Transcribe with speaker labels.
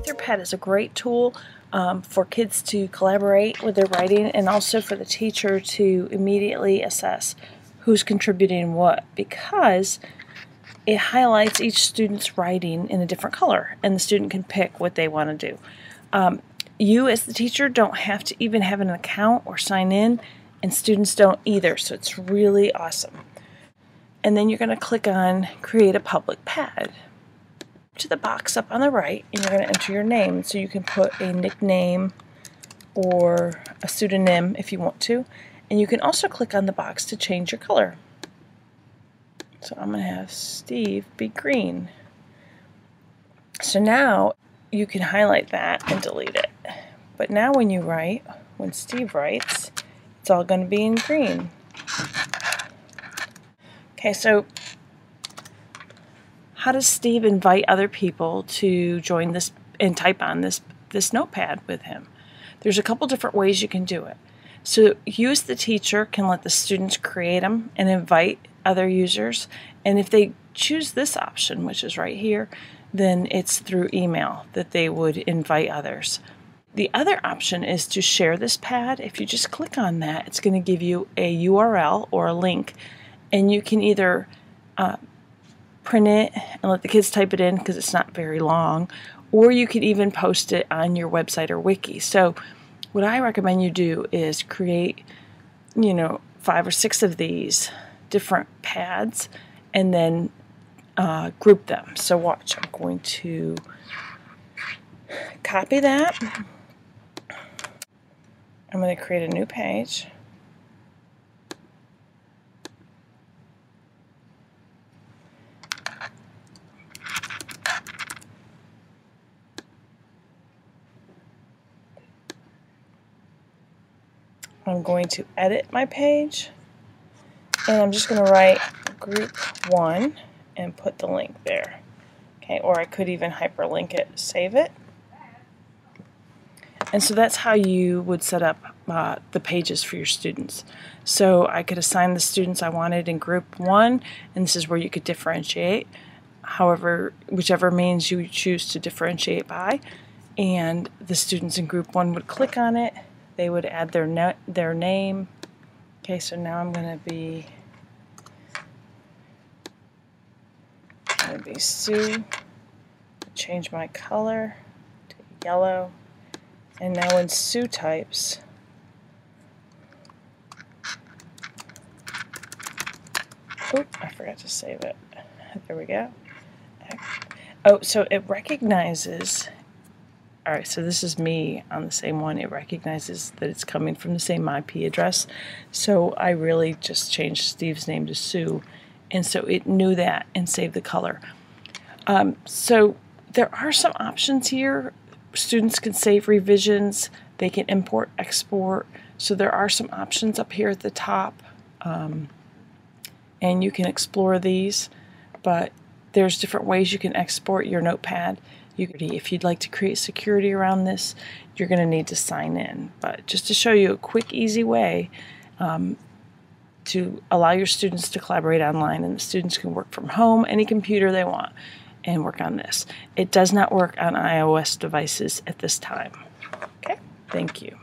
Speaker 1: Etherpad is a great tool um, for kids to collaborate with their writing and also for the teacher to immediately assess who's contributing what because it highlights each student's writing in a different color and the student can pick what they want to do. Um, you as the teacher don't have to even have an account or sign in and students don't either so it's really awesome. And then you're going to click on create a public pad to the box up on the right and you're going to enter your name so you can put a nickname or a pseudonym if you want to and you can also click on the box to change your color. So I'm going to have Steve be green. So now you can highlight that and delete it. But now when you write, when Steve writes, it's all going to be in green. Okay, so how does Steve invite other people to join this and type on this this notepad with him? There's a couple different ways you can do it. So you as the teacher can let the students create them and invite other users. And if they choose this option, which is right here, then it's through email that they would invite others. The other option is to share this pad. If you just click on that, it's going to give you a URL or a link, and you can either uh, print it and let the kids type it in because it's not very long, or you could even post it on your website or wiki. So what I recommend you do is create, you know, five or six of these different pads and then uh, group them. So watch, I'm going to copy that. I'm going to create a new page. I'm going to edit my page and I'm just going to write group 1 and put the link there. Okay, or I could even hyperlink it, save it. And so that's how you would set up uh, the pages for your students. So I could assign the students I wanted in group 1 and this is where you could differentiate however whichever means you choose to differentiate by and the students in group 1 would click on it they would add their na their name. Okay, so now I'm going to be going to be Sue. Change my color to yellow. And now when Sue types, Oh, I forgot to save it. There we go. Oh, so it recognizes all right, so this is me on the same one. It recognizes that it's coming from the same IP address. So I really just changed Steve's name to Sue. And so it knew that and saved the color. Um, so there are some options here. Students can save revisions. They can import, export. So there are some options up here at the top. Um, and you can explore these. But there's different ways you can export your notepad. You, if you'd like to create security around this, you're going to need to sign in. But just to show you a quick, easy way um, to allow your students to collaborate online, and the students can work from home, any computer they want, and work on this. It does not work on iOS devices at this time. Okay, thank you.